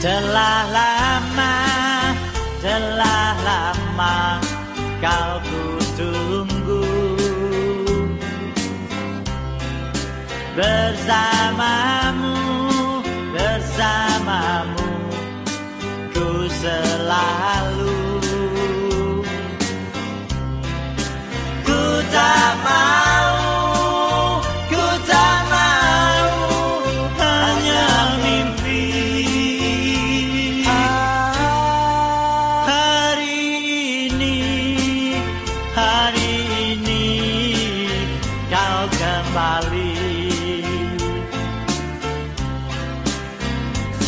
Telah lama, telah lama kau ku tunggu. Bersamamu, bersamamu ku selalu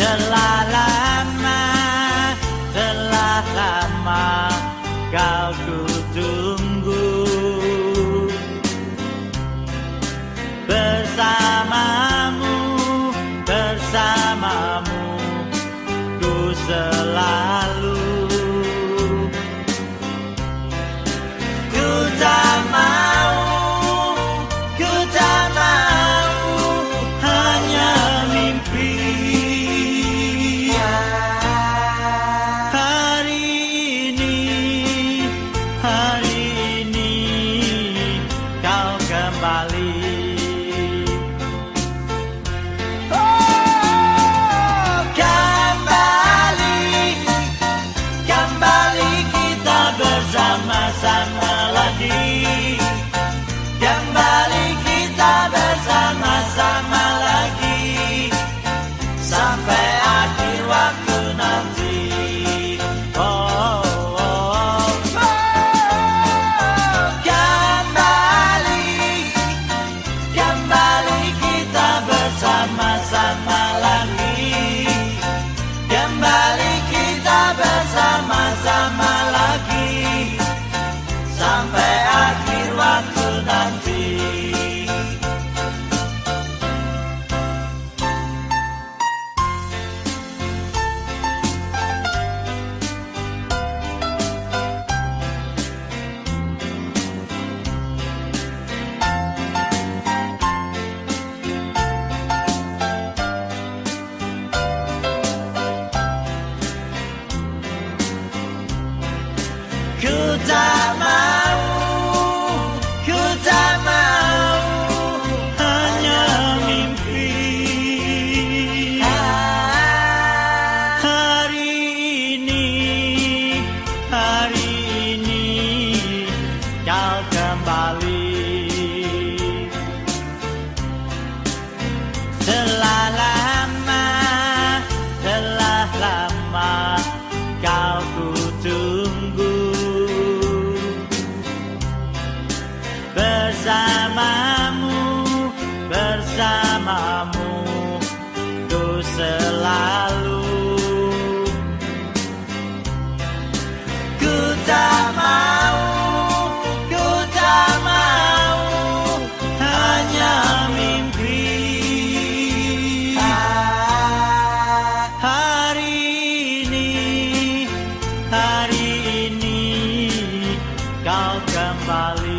La la. lagi Kembali kita bersama-sama lagi. Sampai bersamamu Duh selalu. Ku tak mau Ku tak mau Hanya mimpi. Hari ini Hari ini Kau kembali.